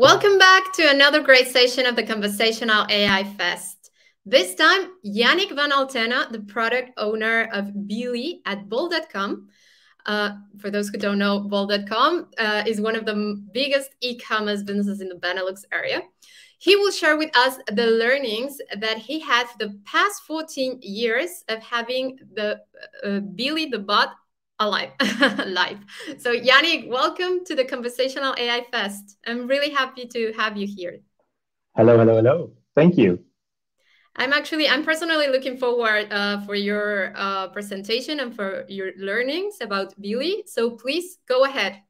Welcome back to another great session of the Conversational AI Fest. This time, Yanick Van Altena, the product owner of Billie at Bol.com. Uh, for those who don't know, Bol.com uh, is one of the biggest e-commerce businesses in the Benelux area. He will share with us the learnings that he had the past 14 years of having the uh, Billie the bot alive live so yanick welcome to the conversational ai fest. I'm really happy to have you here. Hello hello hello. Thank you. I'm actually i'm personally looking forward uh, for your uh, presentation and for your learnings about billie. So please go ahead.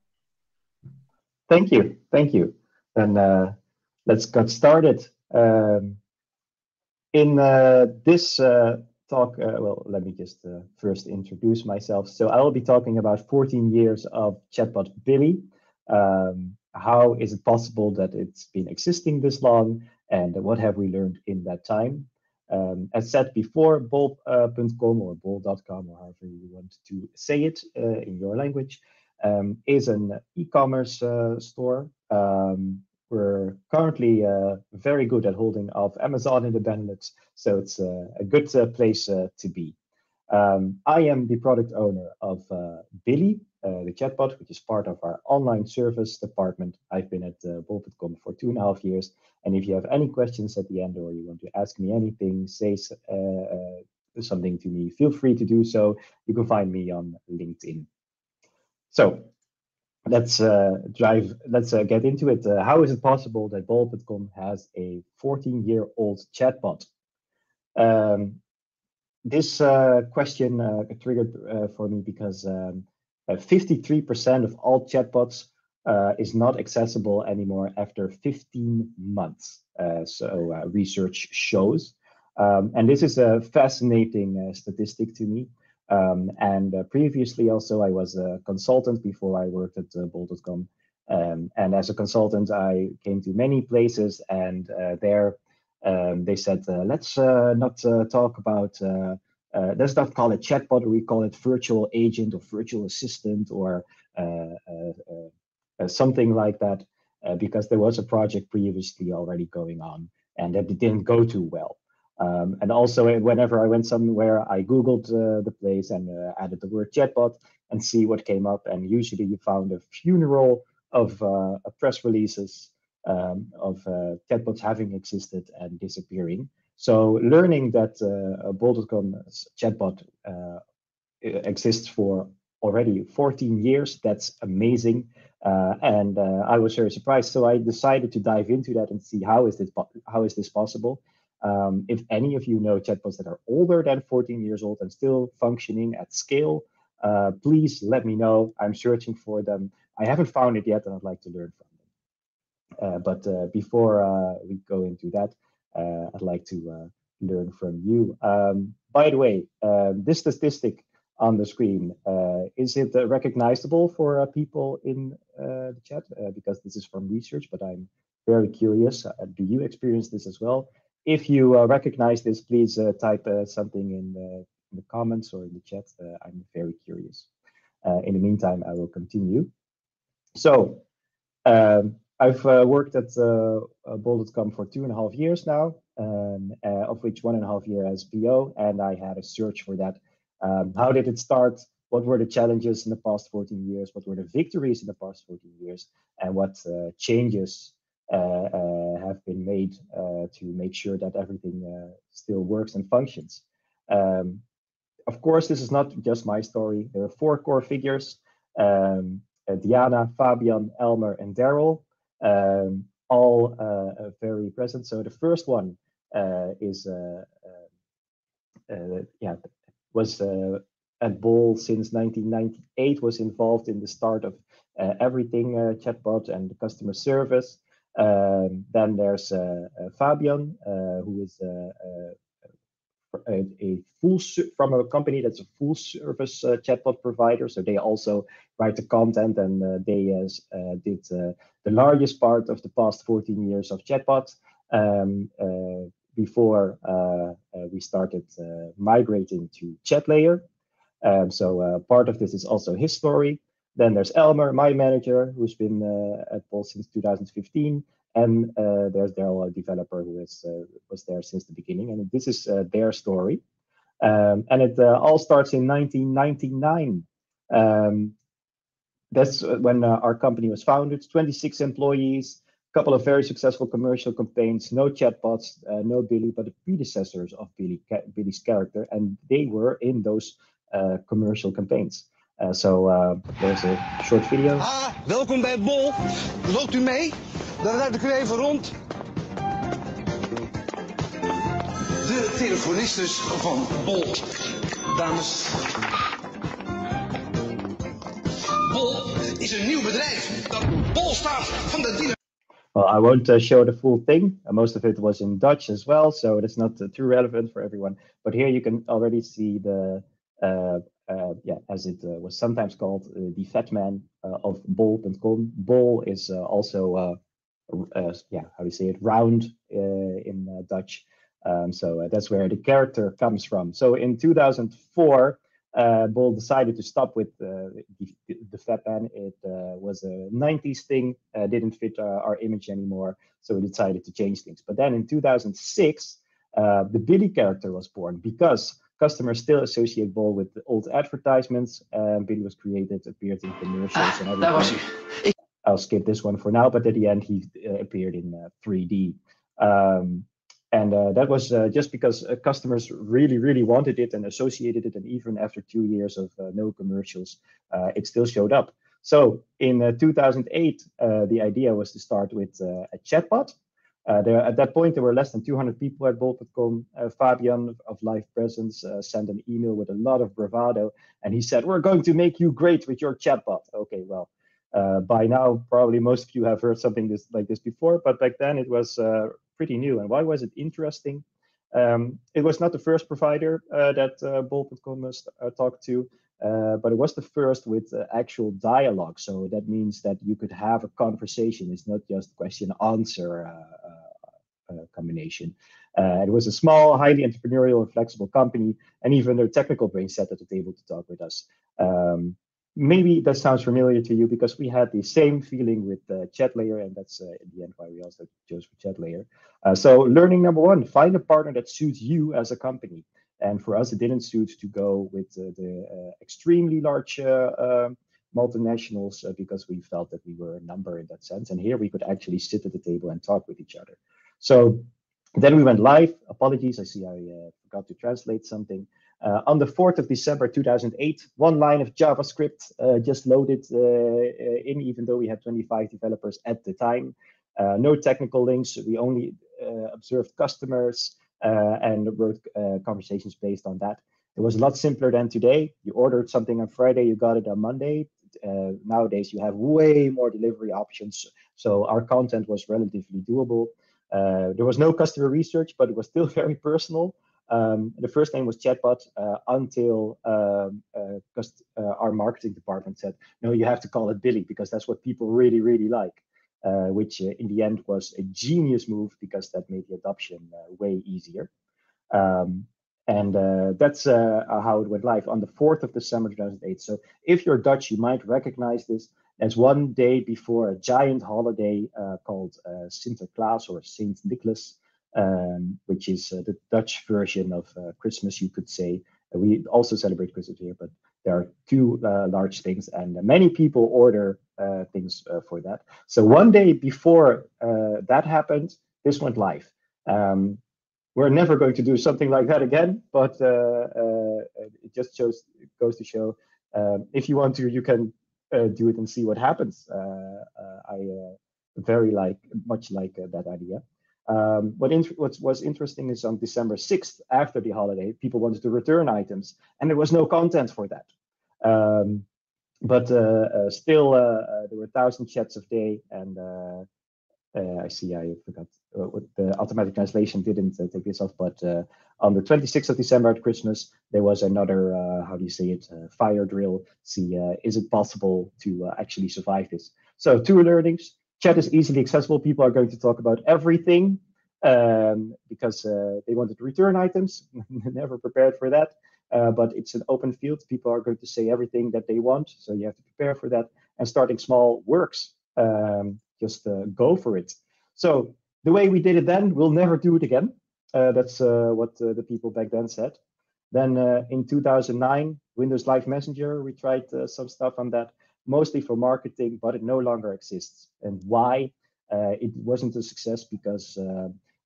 Thank you thank you. Then uh, let's get started. Um, in uh, this uh, talk, uh, well, let me just uh, first introduce myself. So I will be talking about 14 years of chatbot Billie. Um, how is it possible that it's been existing this long and what have we learned in that time? Um, as said before, bol.com or bol.com or however you want to say it uh, in your language um, is an e-commerce store um, we're currently uh, very good at holding of Amazon in the Benelux, so it's a good uh, place uh, to be. Um, I am the product owner of uh, Billie, uh, the chatbot, which is part of our online service department. I've been at uh, Bol.com for two and a half years. And if you have any questions at the end or you want to ask me anything, say something to me, feel free to do so. You can find me on LinkedIn. So let's uh, drive. Let's uh, get into it. Uh, how is it possible that Bol.com has a 14-year-old chatbot? Um, this uh, question uh, triggered uh, for me because 53% um, of all chatbots is not accessible anymore after 15 months. so research shows, um, and this is a fascinating statistic to me. Um, and uh, previously also I was a consultant before I worked at uh, Bol.com. Um, and as a consultant, I came to many places and uh, there um, they said, uh, let's uh, not uh, talk about, let's not call it chatbot, we call it virtual agent or virtual assistant or something like that, because there was a project previously already going on and that didn't go too well. Um, and also, whenever I went somewhere, I Googled uh, the place and uh, added the word chatbot and see what came up. And usually you found a funeral of uh, press releases um, of uh, chatbots having existed and disappearing. So learning that uh, Bol.com chatbot uh, exists for already 14 years, that's amazing. and I was very surprised. So I decided to dive into that and see how is this, how is this possible. Um, if any of you know chatbots that are older than 14 years old and still functioning at scale, uh, please let me know. I'm searching for them. I haven't found it yet, and I'd like to learn from them. Uh, but uh, before uh, we go into that, uh, I'd like to uh, learn from you. Um, by the way, um, this statistic on the screen, is it recognizable for people in the chat? because this is from research, but I'm very curious. do you experience this as well? If you uh, recognize this, please uh, type uh, something in the, in the, comments or in the chat. I'm very curious. in the meantime, I will continue. So um, I've worked at Bol.com for two and a half years now, um, of which one and a half year as PO, and I had a search for that. Um, how did it start? what were the challenges in the past 14 years, what were the victories in the past 14 years, and what uh, changes uh, uh, have been made uh, to make sure that everything still works and functions. Um, of course, this is not just my story. There are four core figures, um, Diana, Fabian, Elmer, and Daryl, um, all very present. So the first one is yeah, was at Bol since 1998, was involved in the start of uh, everything uh, chatbot and customer service. Um, then there's uh, uh, Fabian, uh, who is a, a full from a company that's a full service uh, chatbot provider. So they also write the content and uh, they uh, did the largest part of the past 14 years of chatbot um, before we started migrating to ChatLayer. Um, so part of this is also his story. Then there's Elmer, my manager, who's been uh, at Bol since 2015. and there's Daryl, a developer who is, was there since the beginning. And this is their story. Um, and it all starts in 1999. Um, that's when our company was founded, 26 employees, a couple of very successful commercial campaigns, no chatbots, uh, no Billie, but the predecessors of Billie, Billie's character, and they were in those uh, commercial campaigns. Uh, so uh, there's a short video. Ah, welkom bij Bol. Loopt u mee? Dan rijd ik u even rond. De telefonistes van Bol. Dames. Bol is een nieuw bedrijf dat Bol staat van de dealer. Well, I won't uh, show the full thing. Uh, most of it was in Dutch as well, so it's not uh, too relevant for everyone. But here you can already see the, uh, yeah, as it uh, was sometimes called, the fat man of bol.com. Bol is also, yeah, how do you say it, round in Dutch. Um, so that's where the character comes from. So in 2004, uh, Bol decided to stop with uh, the, the fat man. It uh, was a 90s thing, uh, didn't fit uh, our image anymore, so we decided to change things. But then in 2006, uh, the Billie character was born because customers still associate Bol with the old advertisements. Billie was created, appeared in commercials and everything. I'll skip this one for now, but at the end he appeared in 3D. Um, and uh, that was uh, just because uh, customers really, really wanted it and associated it. And even after two years of uh, no commercials, uh, it still showed up. So in uh, 2008, the idea was to start with a chatbot. There, at that point, there were less than 200 people at Bol.com. Fabian of Live Presence sent an email with a lot of bravado, and he said, "We're going to make you great with your chatbot." Okay, well, uh, by now, probably most of you have heard something this, like this before, but back then it was uh, pretty new. And why was it interesting? Um, it was not the first provider uh, that uh, Bol.com uh, talked to, uh, but it was the first with uh, actual dialogue. So that means that you could have a conversation. It's not just question answer uh, combination. it was a small, highly entrepreneurial and flexible company, and even their technical brain sat at the table to talk with us. Um, maybe that sounds familiar to you because we had the same feeling with uh, Chatlayer, and that's uh, in the end why we also chose for Chatlayer. Uh, so, learning number one: find a partner that suits you as a company. And for us, it didn't suit to go with uh, the uh, extremely large uh, um, multinationals because we felt that we were a number in that sense. And here we could actually sit at the table and talk with each other. So then we went live. Apologies, I see I forgot to translate something. Uh, on the 4th of December 2008, one line of JavaScript uh, just loaded uh, uh in, even though we had 25 developers at the time. Uh, no technical links. We only uh, observed customers and wrote conversations based on that. It was a lot simpler than today. You ordered something on Friday, you got it on Monday. nowadays, you have way more delivery options. So our content was relatively doable. There was no customer research, but it was still very personal. Um, the first name was Chatbot uh, until um, uh, uh, our marketing department said, no, you have to call it Billie because that's what people really, really like, uh, which uh, in the end was a genius move because that made the adoption uh, way easier. Um, and that's how it went live on the 4th of December 2008. So if you're Dutch, you might recognize this as one day before a giant holiday called Sinterklaas or Saint Nicholas um, which is uh, the Dutch version of uh, Christmas, you could say. Uh, we also celebrate Christmas here, but there are two large things, and many people order things for that. So one day before that happened, this went live. Um, we're never going to do something like that again, but uh, uh, it just shows it goes to show um, if you want to, you can uh, do it and see what happens. I very like much like that idea. Um, what, what was interesting is on December 6th, after the holiday, people wanted to return items, and there was no content for that. Um, but uh, uh, still, uh, uh there were thousand chats a day, and uh, uh, I see I forgot what the automatic translation didn't take this off. But on the 26th of December at Christmas, there was another how do you say it fire drill. See, is it possible to actually survive this? So two learnings: Chat is easily accessible. People are going to talk about everything um, because uh, they wanted to return items. Never prepared for that. Uh, but it's an open field. People are going to say everything that they want. So you have to prepare for that. And starting small works. Um, just uh, go for it. So the way we did it then, we'll never do it again. Uh, that's uh, what uh, the people back then said. Then uh, in 2009, Windows Live Messenger, we tried uh, some stuff on that, mostly for marketing, but it no longer exists. And why? Uh, it wasn't a success because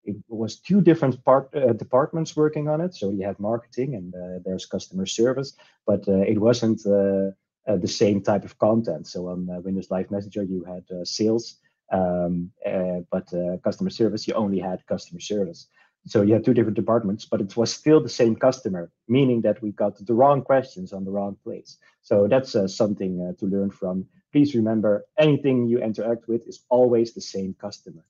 it was two different part, departments working on it. So you had marketing and there's customer service, but it wasn't the same type of content. So on Windows Live Messenger, you had sales um, uh, but uh, customer service, you only had customer service. So you had two different departments, but it was still the same customer, meaning that we got the wrong questions on the wrong place. So that's uh, something uh, to learn from. Please remember, anything you interact with is always the same customer.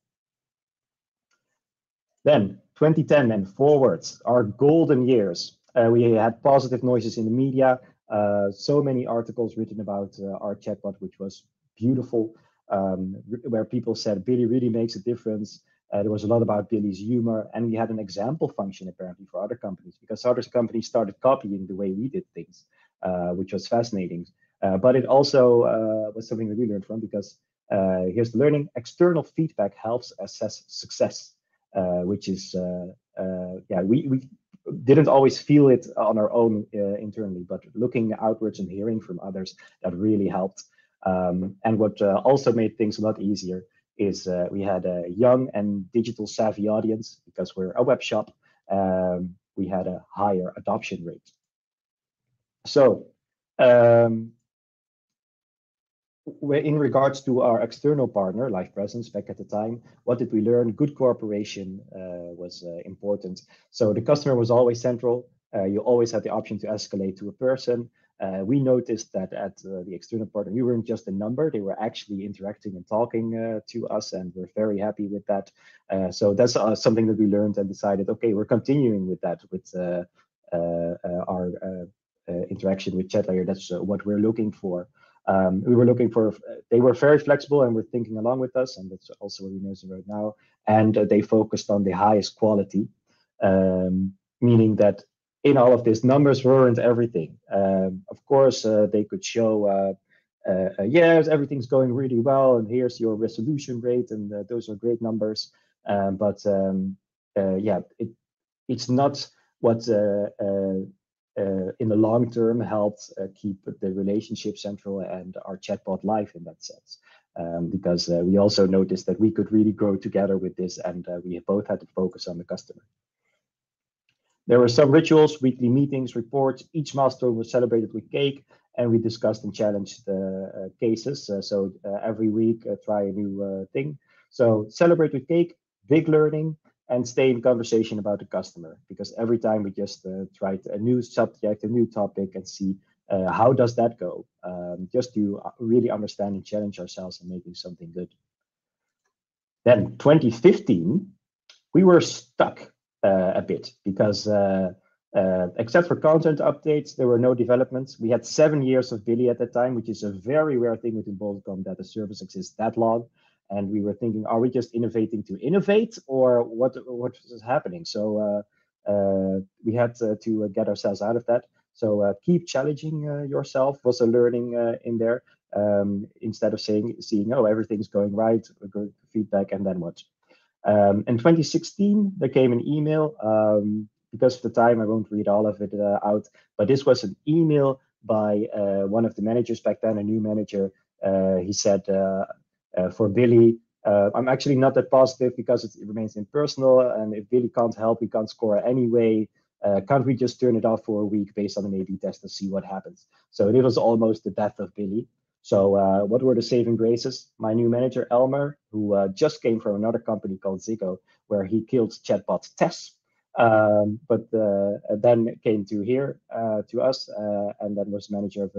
Then 2010 and forwards, our golden years. Uh, we had positive noises in the media, uh, so many articles written about our chatbot, which was beautiful um, where people said Billie really makes a difference. Uh, there was a lot about Billie's humor, and we had an example function apparently for other companies because other companies started copying the way we did things, uh, which was fascinating. Uh, but it also uh, was something that we learned from because uh, here's the learning: external feedback helps assess success, uh, which is yeah we we didn't always feel it on our own internally, but looking outwards and hearing from others that really helped. Um, and what uh, also made things a lot easier is uh, we had a young and digital savvy audience because we're a web shop. Um, we had a higher adoption rate. So um, in regards to our external partner, Live Presence, back at the time, what did we learn? Good cooperation uh, was uh, important. So the customer was always central. Uh, you always had the option to escalate to a person. Uh, we noticed that at uh, the external partner, we weren't just a number, they were actually interacting and talking uh, to us, and we're very happy with that. Uh, so that's uh, something that we learned and decided, okay, we're continuing with that with uh, our interaction with ChatLayer. That's what we're looking for. Um, we were looking for, they were very flexible and were thinking along with us, and that's also what we know right now. And they focused on the highest quality, um, meaning that in all of this, numbers weren't everything. Um, of course, uh, they could show, uh, uh, uh, yes, everything's going really well, and here's your resolution rate, and uh, those are great numbers. Um, but um, uh, yeah, it, it's not what in the long term helped keep the relationship central and our chatbot live in that sense. Um, because we also noticed that we could really grow together with this, and we both had to focus on the customer. There were some rituals, weekly meetings, reports. Each milestone was celebrated with cake, and we discussed and challenged uh, cases. Uh, so uh, every week, uh, try a new uh, thing. So celebrate with cake, big learning, and stay in conversation about the customer. Because every time we just uh, tried a new subject, a new topic, and see how does that go, um, just to really understand and challenge ourselves in making something good. Then 2015, we were stuck a bit because uh, uh, except for content updates, there were no developments. We had seven years of Billie at that time, which is a very rare thing within Bol.com that a service exists that long. And we were thinking, are we just innovating to innovate, or what what is happening? So we had to, to get ourselves out of that. So uh, keep challenging uh, yourself was a learning uh, in there um, instead of saying, seeing, oh, everything's going right, good feedback, and then what? Um, in 2016, there came an email. Um, because of the time, I won't read all of it uh, out, but this was an email by uh, one of the managers back then, a new manager. Uh, he said, uh, uh, for Billie, uh, I'm actually not that positive because it, remains impersonal. And if Billie can't help, we can't score anyway. can't we just turn it off for a week based on an A-B test and see what happens? So it was almost the death of Billy. So uh, what were the saving graces? My new manager, Elmer, who uh, just came from another company called Ziggo, where he killed chatbot Tess, um, but uh, then came to here uh, to us uh, and then was manager of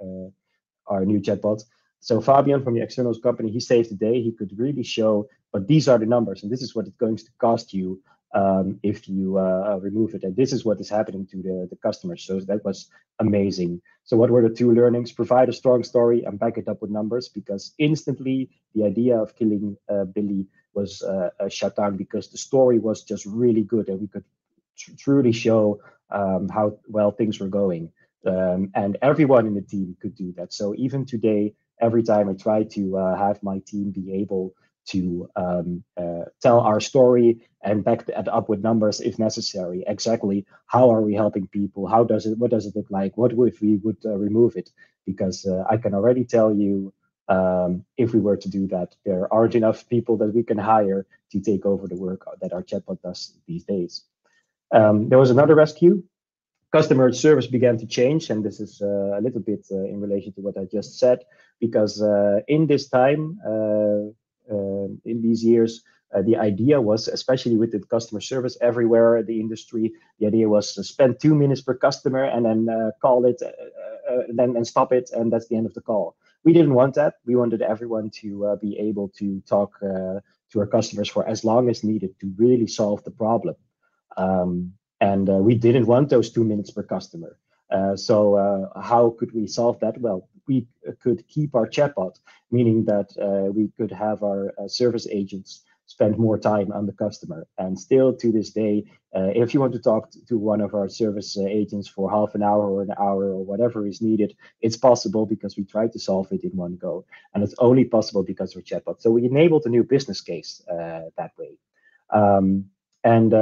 uh, our new chatbot. So Fabian from the externals company, he saved the day. He could really show, but these are the numbers, and this is what it's going to cost you um, if you uh, remove it. And this is what is happening to the, the customers. So that was amazing. So what were the two learnings? Provide a strong story and back it up with numbers because instantly the idea of killing uh, Billie was uh, shut down because the story was just really good and we could tr truly show um, how well things were going. Um, and everyone in the team could do that. So even today, every time I try to uh, have my team be able to um, uh, tell our story and back that up with numbers if necessary. Exactly how are we helping people? How does it? What does it look like? What if we would uh, remove it? Because uh, I can already tell you, um, if we were to do that, there aren't enough people that we can hire to take over the work that our chatbot does these days. Um, there was another rescue. Customer service began to change, and this is uh, a little bit uh, in relation to what I just said, because uh, in this time, these years, uh, the idea was, especially with the customer service everywhere, the industry, the idea was to spend two minutes per customer and then uh, call it, uh, then and stop it, and that's the end of the call. We didn't want that. We wanted everyone to be able to talk to our customers for as long as needed to really solve the problem. Um, and uh, we didn't want those two minutes per customer. Uh, so uh, how could we solve that? Well, we could keep our chatbot, meaning that we could have our service agents spend more time on the customer. And still to this day, uh, if you want to talk to one of our service uh, agents for half an hour or an hour or whatever is needed, it's possible because we try to solve it in one go. And it's only possible because of chatbot. So we enabled a new business case uh, that way. Um, and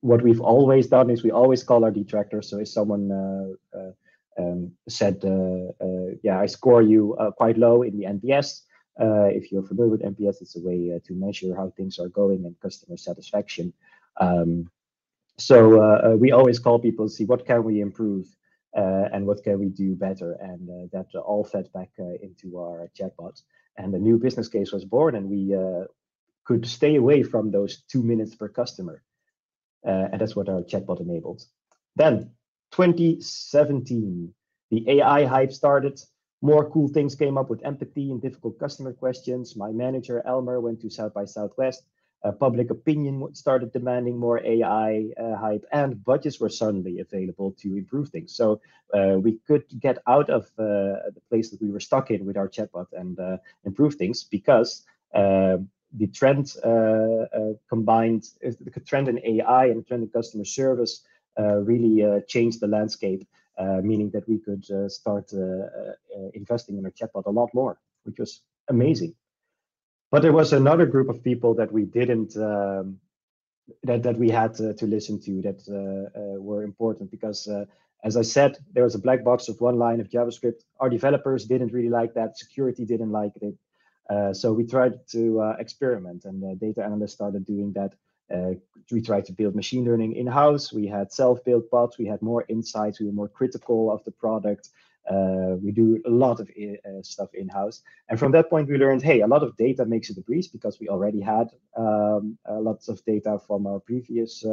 what we've always done is we always call our detractors. So if someone uh, uh, um, said, uh, yeah, I score you quite low in the NPS, if you're familiar with NPS, it's a way to measure how things are going and customer satisfaction. Um, so we always call people to see what can we improve uh, and what can we do better? And uh, that all fed back uh, into our chatbot. And a new business case was born, and we could stay away from those two minutes per customer. Uh, and that's what our chatbot enabled. Then 2017, the AI hype started. More cool things came up with empathy and difficult customer questions. My manager, Elmer, went to South by Southwest. Uh, public opinion started demanding more AI uh, hype, and budgets were suddenly available to improve things. So uh, we could get out of uh, the place that we were stuck in with our chatbot and uh, improve things because the trend uh, uh, combined, the trend in AI and the trend in customer service uh, really changed the landscape, meaning that we could start investing in our chatbot a lot more, which was amazing. But there was another group of people that we didn't um, that that we had to, to listen to that uh, uh, were important because uh, as I said, there was a black box of one line of JavaScript. Our developers didn't really like that. Security didn't like it. Uh, so we tried to uh, experiment, and the data analysts started doing that. Uh, we tried to build machine learning in-house. We had self-built bots. We had more insights. We were more critical of the product. Uh, we do a lot of uh, stuff in-house. And from that point, we learned, hey, a lot of data makes it a breeze because we already had um, lots of data from our previous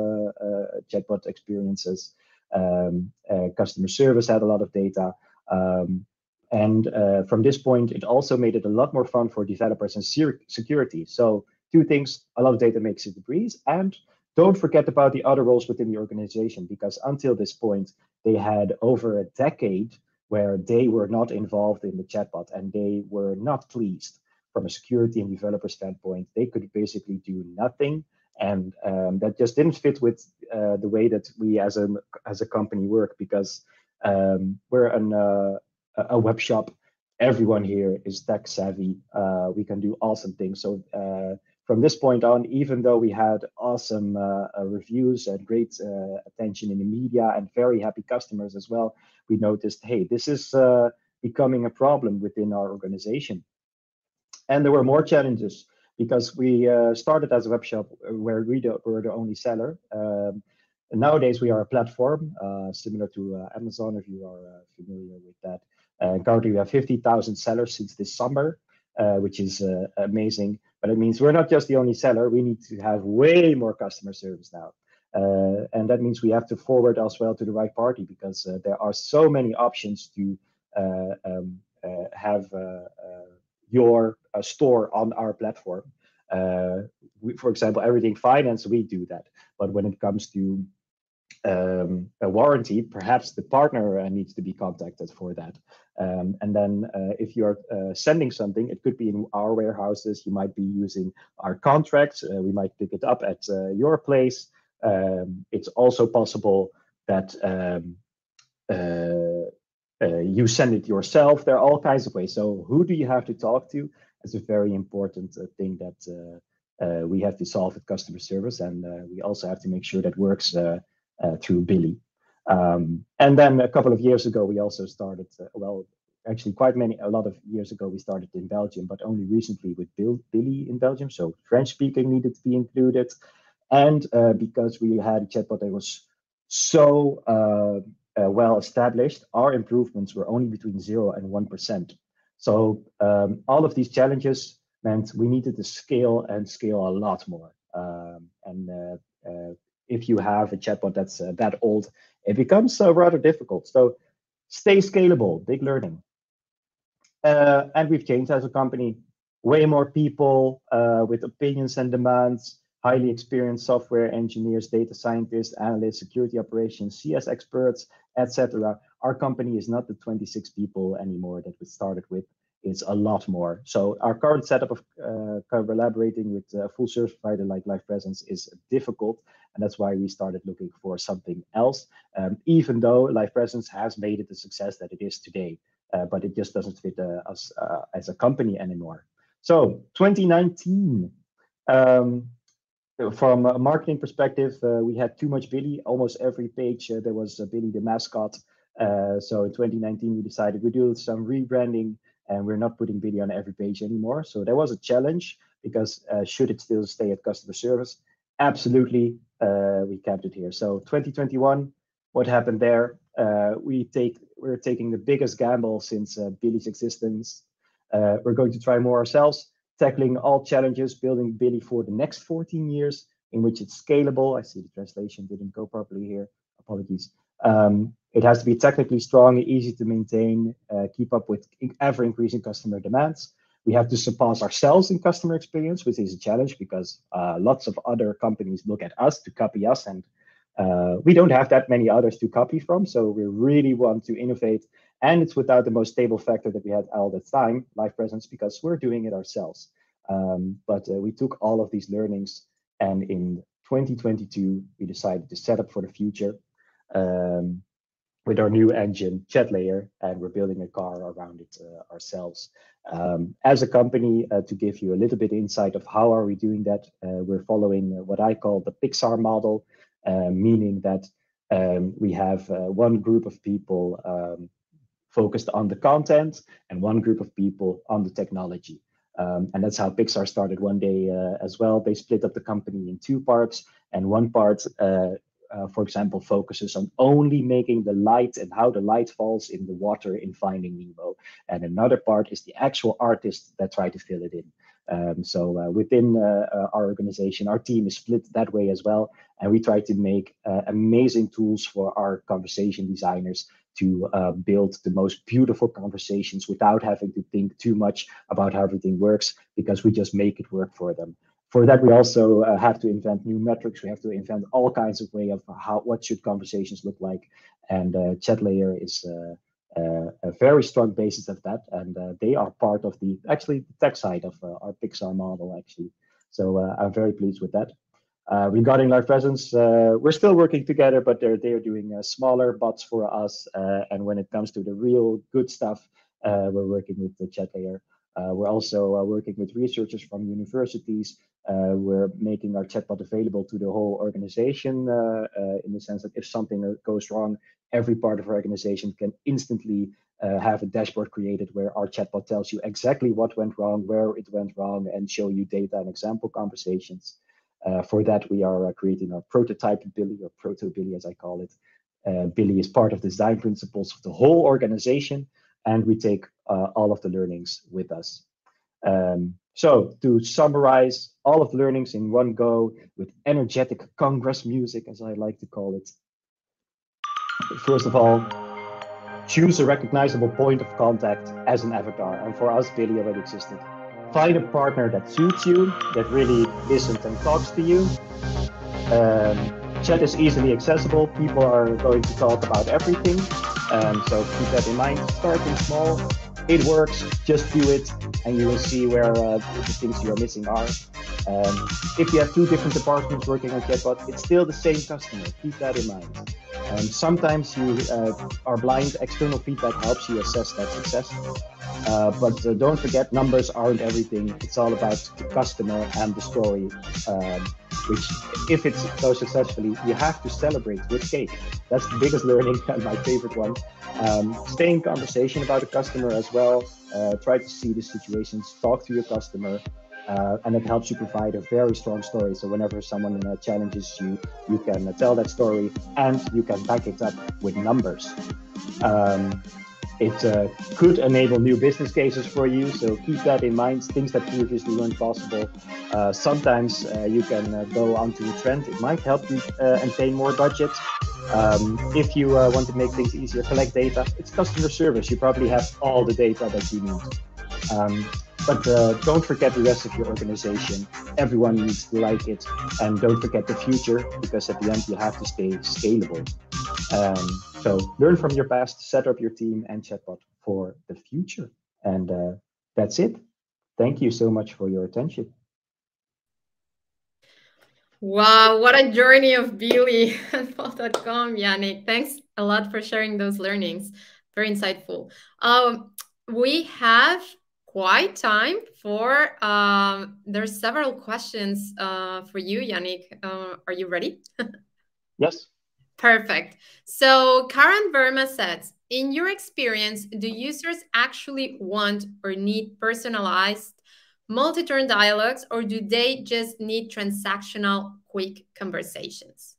chatbot experiences. Um, customer service had a lot of data. Um, and uh, from this point, it also made it a lot more fun for developers and security. So two things, a lot of data makes it a breeze. And don't forget about the other roles within the organization, because until this point, they had over a decade where they were not involved in the chatbot and they were not pleased from a security and developer standpoint. They could basically do nothing. And um, that just didn't fit with uh, the way that we as a as a company work because um, we're an uh, a web shop. Everyone here is tech savvy. Uh, we can do awesome things. So uh, from this point on, even though we had awesome uh, uh reviews and great uh, attention in the media and very happy customers as well, we noticed, hey, this is uh, becoming a problem within our organization. And there were more challenges because we started as a web shop where we were the only seller. Um, nowadays, we are a platform similar to Amazon, if you are familiar with that. Uh, currently, we have 50,000 sellers since this summer, uh, which is uh, amazing. But it means we're not just the only seller. We need to have way more customer service now. Uh, and that means we have to forward as well to the right party because uh, there are so many options to uh, um, have your store on our platform. We, for example, everything finance, we do that. But when it comes to um, a warranty, perhaps the partner uh, needs to be contacted for that. Um, and then uh, if you're uh, sending something, it could be in our warehouses. You might be using our contracts. Uh, we might pick it up at uh, your place. Um, it's also possible that um, uh, you send it yourself. There are all kinds of ways. So who do you have to talk to? as a very important uh, thing that uh, uh, we have to solve with customer service, and we also have to make sure that works through Billie. Um, and then a couple of years ago, we also started, well, actually quite many, a lot of years ago, we started in Belgium, but only recently with Bill, Billie in Belgium. So French speaking needed to be included. And uh, because we had a chatbot that was so uh, uh, well established, our improvements were only between zero and 1%. So um, all of these challenges meant we needed to scale and scale a lot more. Um, and uh, uh, if you have a chatbot that's uh, that old, it becomes uh, rather difficult. So stay scalable, big learning. Uh, and we've changed as a company, way more people uh, with opinions and demands, highly experienced software engineers, data scientists, analysts, security operations, CS experts, etc. Our company is not the 26 people anymore that we started with. It's a lot more. So our current setup of uh, collaborating with a full service provider like Live Presence is difficult, and that's why we started looking for something else. Um, even though Live Presence has made it the success that it is today, uh, but it just doesn't fit uh, us uh, as a company anymore. So 2019. Um, from a marketing perspective, uh, we had too much Billie. Almost every page uh, there was uh, Billie the mascot. Uh, so in 2019, we decided we do some rebranding and we're not putting Billie on every page anymore. So that was a challenge because uh, should it still stay at customer service? Absolutely, uh, we kept it here. So 2021, what happened there? we take we're taking the biggest gamble since Billie's existence. we're going to try more ourselves tackling all challenges, building Billie for the next 14 years, in which it's scalable. I see the translation didn't go properly here. Apologies. Um, it has to be technically strong, easy to maintain, uh, keep up with ever increasing customer demands. We have to surpass ourselves in customer experience, which is a challenge because uh, lots of other companies look at us to copy us, and uh, we don't have that many others to copy from. So we really want to innovate and it's without the most stable factor that we had all the time, live presence, because we're doing it ourselves. Um, but uh, we took all of these learnings, and in 2022, we decided to set up for the future um, with our new engine, Chatlayer, and we're building a car around it uh, ourselves. Um, as a company, uh, to give you a little bit insight of how are we doing that, uh, we're following what I call the Pixar model, uh, meaning that um, we have uh, one group of people um, focused on the content and one group of people on the technology. Um, and that's how Pixar started one day uh, as well. They split up the company in two parts, and one part, uh, uh, for example, focuses on only making the light and how the light falls in the water in Finding Nemo. And another part is the actual artists that try to fill it in. Um, so uh, within uh, uh, our organization, our team is split that way as well, and we try to make amazing tools for our conversation designers to uh, build the most beautiful conversations without having to think too much about how everything works because we just make it work for them. For that, we also uh, have to invent new metrics. We have to invent all kinds of way of how what should conversations look like, and uh, Chatlayer is uh, uh, a very strong basis of that, and uh, they are part of the actually the tech side of our Pixar model actually. So I'm very pleased with that. Uh, regarding live presence, uh, we're still working together, but they're they're doing uh, smaller bots for us. Uh, and when it comes to the real good stuff, uh, we're working with the Chatlayer. Uh, Uh, we're also uh, working with researchers from universities. Uh, we're making our chatbot available to the whole organization in the sense that if something goes wrong, every part of our organization can instantly have a dashboard created where our chatbot tells you exactly what went wrong, where it went wrong, and show you data and example conversations. Uh, for that, we are uh, creating our prototype Billie, or Proto Billie as I call it. Uh, Billie is part of the design principles of the whole organization, and we take uh, all of the learnings with us. Um, so to summarize all of the learnings in one go with energetic Congress music, as I like to call it. First of all, choose a recognizable point of contact as an avatar. And for us, Billie already existed find a partner that suits you, that really listens and talks to you. Um, chat is easily accessible. People are going to talk about everything. Um, so keep that in mind. Starting small, it works. Just do it, and you will see where uh, the things you are missing are. Um, if you have two different departments working on chatbot, it's still the same customer. Keep that in mind. Um, sometimes you uh, are blind. External feedback helps you assess that success. Uh, but uh, don't forget, numbers aren't everything. It's all about the customer and the story. Um, which, if it's so successfully, you have to celebrate with cake. That's the biggest learning and my favorite one. Um, stay in conversation about the customer as well. Uh, try to see the situations. Talk to your customer. Uh, and it helps you provide a very strong story. So whenever someone uh, challenges you, you can uh, tell that story and you can back it up with numbers. Um, it uh, could enable new business cases for you, so keep that in mind. Things that previously weren't possible. Uh, sometimes uh, you can uh, go onto a trend. It might help you uh, obtain more budget. Um, if you uh, want to make things easier, collect data. It's customer service. You probably have all the data that you need. Um, but don't forget the rest of your organization. Everyone needs to like it. And don't forget the future, because at the end, you have to stay scalable. Um, so learn from your past, set up your team and chatbot for the future. And uh, that's it. Thank you so much for your attention. Wow, what a journey of Billie at Bol.com, Yanick. Thanks a lot for sharing those learnings. Very insightful. Um, we have quite time for um, there's several questions uh, for you, Yanick. Uh, are you ready? yes. Perfect. So Karen Verma says, in your experience, do users actually want or need personalized multi-turn dialogues, or do they just need transactional quick conversations?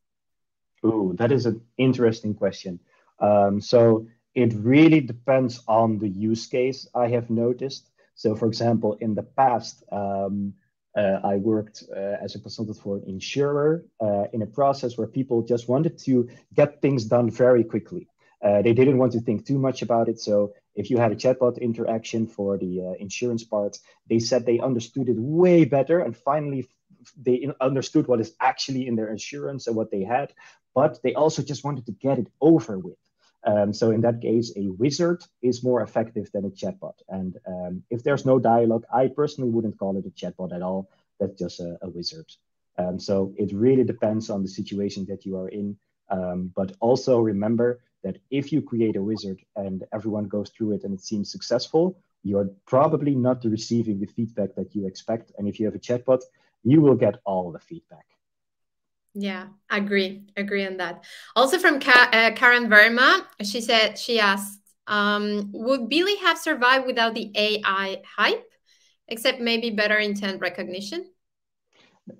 Ooh, that is an interesting question. Um, so it really depends on the use case I have noticed. So for example, in the past, um, uh, I worked uh, as a consultant for an insurer uh, in a process where people just wanted to get things done very quickly. Uh, they didn't want to think too much about it. So if you had a chatbot interaction for the uh, insurance part, they said they understood it way better and finally they understood what is actually in their insurance and what they had. But they also just wanted to get it over with. Um, so in that case, a wizard is more effective than a chatbot. And um, if there's no dialogue, I personally wouldn't call it a chatbot at all. That's just a, a wizard. Um, so it really depends on the situation that you are in. Um, but also remember that if you create a wizard and everyone goes through it and it seems successful, you're probably not receiving the feedback that you expect. And if you have a chatbot, you will get all the feedback. Yeah, agree, agree on that. Also from Ka uh, Karen Verma, she said she asked, um, "Would Billie have survived without the AI hype, except maybe better intent recognition?"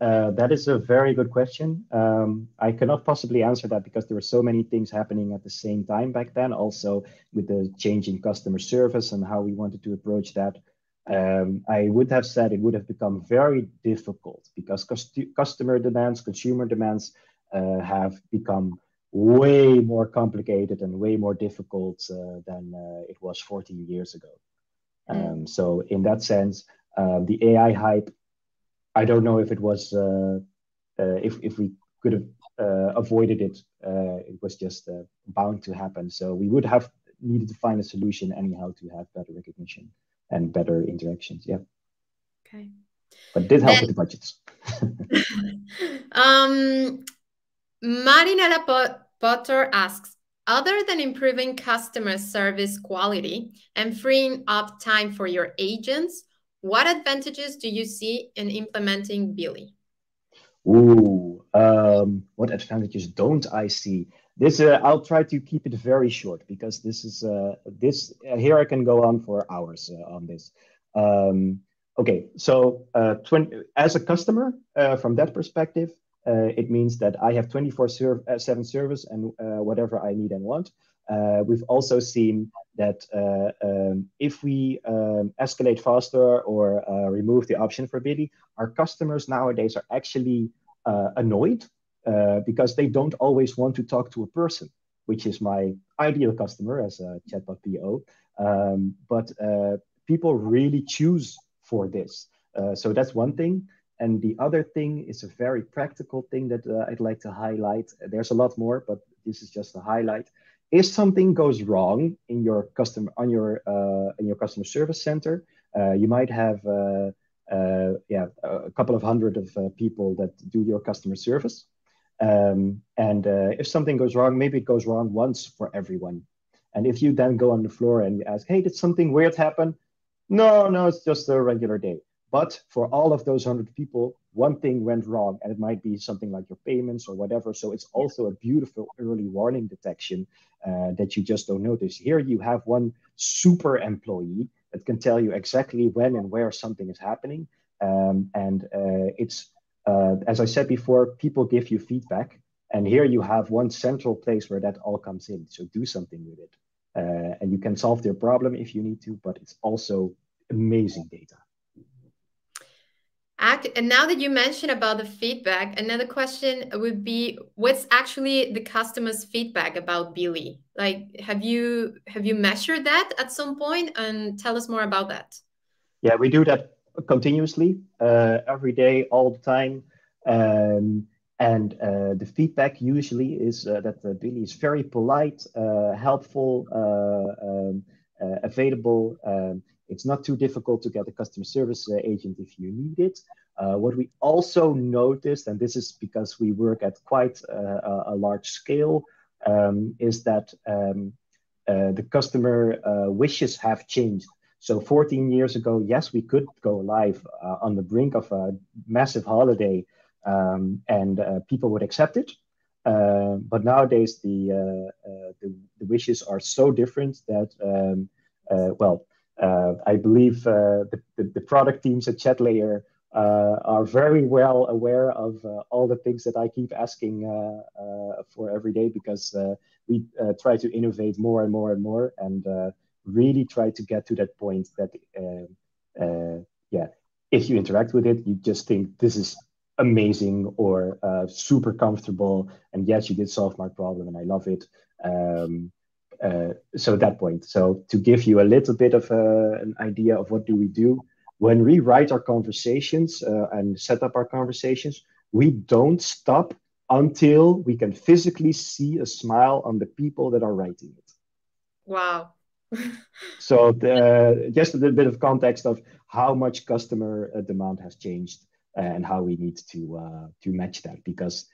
Uh, that is a very good question. Um, I cannot possibly answer that because there were so many things happening at the same time back then. Also, with the changing customer service and how we wanted to approach that um, I would have said it would have become very difficult because customer demands, consumer demands uh, have become way more complicated and way more difficult uh, than uh, it was 14 years ago. Mm. Um, so in that sense, um, the AI hype, I don't know if it was, uh, uh, if, if we could have uh, avoided it, it was just bound to happen. So we would have needed to find a solution anyhow to have better recognition and better interactions. Yeah. Okay. But did help then, with the budgets. um, Marinella Potter asks, other than improving customer service quality and freeing up time for your agents, what advantages do you see in implementing Billie? Ooh, um, what advantages don't I see? This uh, I'll try to keep it very short because this is uh, this uh, here I can go on for hours uh, on this. Um, okay, so uh, 20, as a customer uh, from that perspective, it means that I have 24/7 service and whatever I need and want. we've also seen that um, if we um, escalate faster or remove the option for Billie, our customers nowadays are actually annoyed uh, because they don't always want to talk to a person, which is my ideal customer as a chatbot PO. Um, but uh, people really choose for this. Uh, so that's one thing. And the other thing is a very practical thing that uh, I'd like to highlight. There's a lot more, but this is just a highlight. If something goes wrong in your customer on your uh, in your customer service center, you might have yeah a couple of hundred of people that do your customer service um, and uh, if something goes wrong, maybe it goes wrong once for everyone. And if you then go on the floor and you ask, hey, did something weird happen? no, no, it's just a regular day. But for all of those 100 people, one thing went wrong, and it might be something like your payments or whatever. So it's also a beautiful early warning detection uh, that you just don't notice. Here you have one super employee that can tell you exactly when and where something is happening. Um, and uh, it's, uh, as I said before, people give you feedback. And here you have one central place where that all comes in. So do something with it. Uh, and you can solve their problem if you need to, but it's also amazing data. Act, and now that you mentioned about the feedback, another question would be, what's actually the customer's feedback about Billie? Like, have you have you measured that at some point? And tell us more about that. Yeah, we do that continuously, uh, every day, all the time. Um, and uh, the feedback usually is uh, that uh, Billie is very polite, uh, helpful, uh, um, available. Um, it's not too difficult to get a customer service agent if you need it. What we also noticed, and this is because we work at quite uh, a large scale, um, is that um, the customer wishes have changed. So 14 years ago, yes, we could go live uh, on the brink of a massive holiday um, and people would accept it. but nowadays, the, the, the, wishes are so different that, um, well, uh, I believe uh, the, the, product teams at Chatlayer uh, are very well aware of all the things that I keep asking for every day because we try to innovate more and more and more and really try to get to that point that, yeah, if you interact with it, you just think this is amazing or uh, super comfortable. And yes, you did solve my problem and I love it. Um, uh, so that point. So to give you a little bit of uh, an idea of what do we do when we write our conversations uh, and set up our conversations, we don't stop until we can physically see a smile on the people that are writing it. Wow. So just a little bit of context of how much customer uh, demand has changed and how we need to uh, to match that because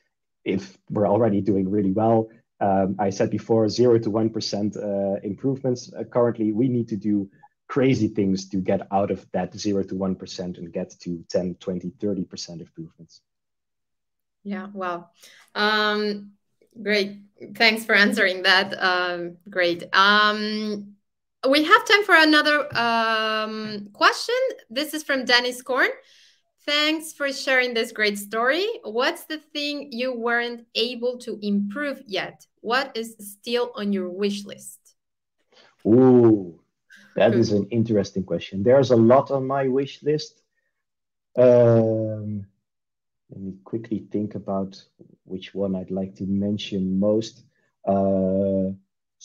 if we're already doing really well um, I said before, zero to 1% uh, improvements. Currently, we need to do crazy things to get out of that zero to 1% and get to 10, 20, 30% improvements. Yeah, wow. Um, great. Thanks for answering that. Um, great. Um, we have time for another um, question. This is from Dennis Korn. Thanks for sharing this great story. What's the thing you weren't able to improve yet? What is still on your wish list? Ooh, that is an interesting question. There's a lot on my wish list. Um, let me quickly think about which one I'd like to mention most. Uh,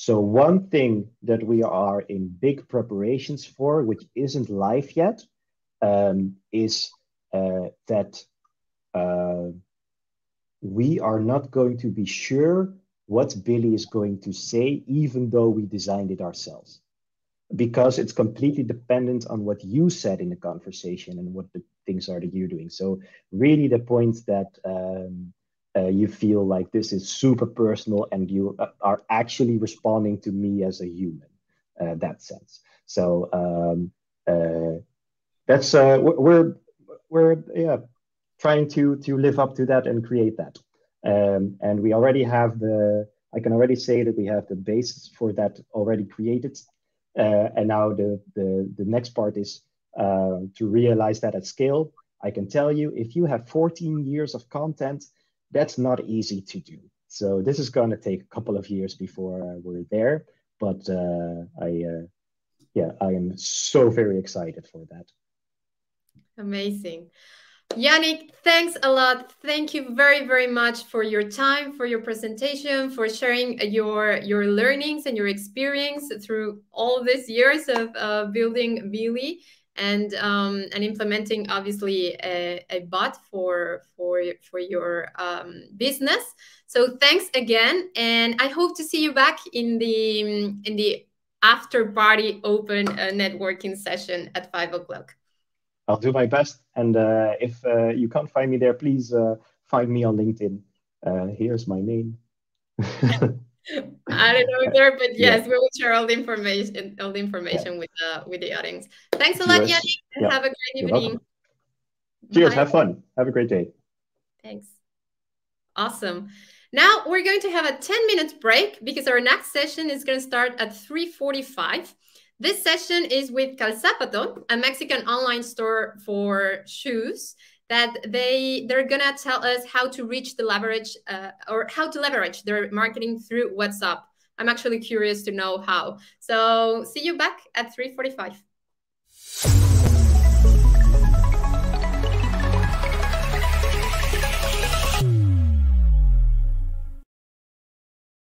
so one thing that we are in big preparations for, which isn't live yet, um, is uh, that uh, we are not going to be sure what Billie is going to say, even though we designed it ourselves. Because it's completely dependent on what you said in the conversation and what the things are that you're doing. So, really, the point that um, uh, you feel like this is super personal and you are actually responding to me as a human, uh, that sense. So, um, uh, that's uh, we're we're yeah trying to to live up to that and create that. Um, and we already have the I can already say that we have the basis for that already created. Uh, and now the, the the next part is uh, to realize that at scale. I can tell you, if you have 14 years of content, that's not easy to do. So this is going to take a couple of years before uh, we're there. But uh, I, uh, yeah, I am so very excited for that. Amazing. Yanick, thanks a lot. Thank you very, very much for your time, for your presentation, for sharing your your learnings and your experience through all these years of uh, building Billie and um, and implementing obviously a, a bot for for for your um, business. So thanks again, and I hope to see you back in the in the after party open uh, networking session at five o'clock. I'll do my best. And uh, if uh, you can't find me there, please uh, find me on LinkedIn. Uh, here's my name. I don't know there, but yes, yeah. we will share all the information, all the information yeah. with the with the audience. Thanks a lot, Yanick, and yeah. have a great evening. Cheers. Have fun. Have a great day. Thanks. Awesome. Now we're going to have a 10 minutes break because our next session is going to start at 3.45. This session is with Calzapato, a Mexican online store for shoes that they they're gonna tell us how to reach the leverage uh, or how to leverage their marketing through WhatsApp. I'm actually curious to know how. So see you back at 3:45.